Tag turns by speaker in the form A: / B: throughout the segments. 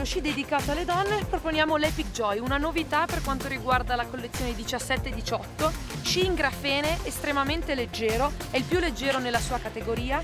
A: lo sci dedicato alle donne, proponiamo l'Epic Joy, una novità per quanto riguarda la collezione 17-18, sci in grafene estremamente leggero, è il più leggero nella sua categoria,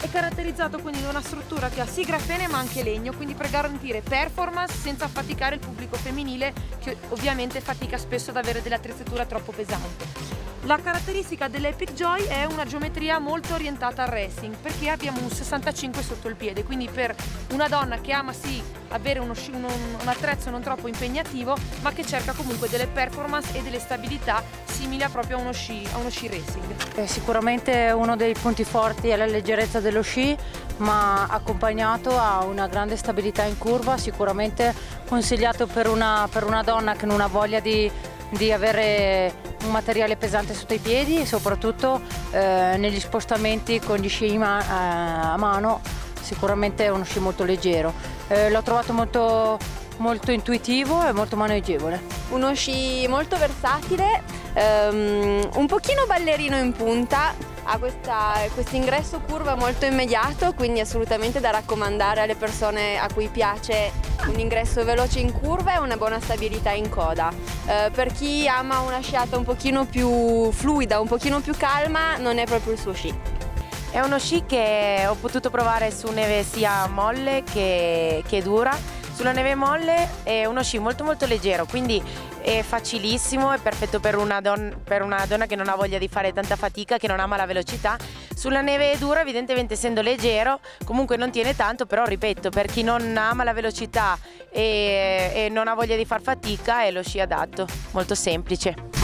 A: è caratterizzato quindi da una struttura che ha sì grafene ma anche legno, quindi per garantire performance senza affaticare il pubblico femminile che ovviamente fatica spesso ad avere delle attrezzature troppo pesanti. La caratteristica dell'Epic Joy è una geometria molto orientata al racing perché abbiamo un 65 sotto il piede, quindi per una donna che ama sì avere uno uno, un attrezzo non troppo impegnativo ma che cerca comunque delle performance e delle stabilità simili a proprio a uno sci, a uno sci racing.
B: È sicuramente uno dei punti forti è la leggerezza dello sci, ma accompagnato a una grande stabilità in curva, sicuramente consigliato per una, per una donna che non ha voglia di, di avere un materiale pesante sotto i piedi e soprattutto eh, negli spostamenti con gli sci ma- eh, a mano, sicuramente è uno sci molto leggero. Eh, l'ho trovato molto, molto intuitivo e molto maneggevole.
C: Uno sci molto versatile, ehm, un pochino ballerino in punta, ha questo ingresso curva molto immediato, quindi assolutamente da raccomandare alle persone a cui piace un ingresso veloce in curva e una buona stabilità in coda. Eh, per chi ama una sciata un pochino più fluida, un pochino più calma, non è proprio il suo sci.
D: È uno sci che ho potuto provare su neve sia molle che, che dura. Sulla neve molle è uno sci molto molto leggero, quindi è facilissimo, è perfetto per una, per una donna che non ha voglia di fare tanta fatica, che non ama la velocità. Sulla neve dura, evidentemente essendo leggero, comunque non tiene tanto, però ripeto, per chi non ama la velocità e, e non ha voglia di far fatica è lo sci adatto, molto semplice.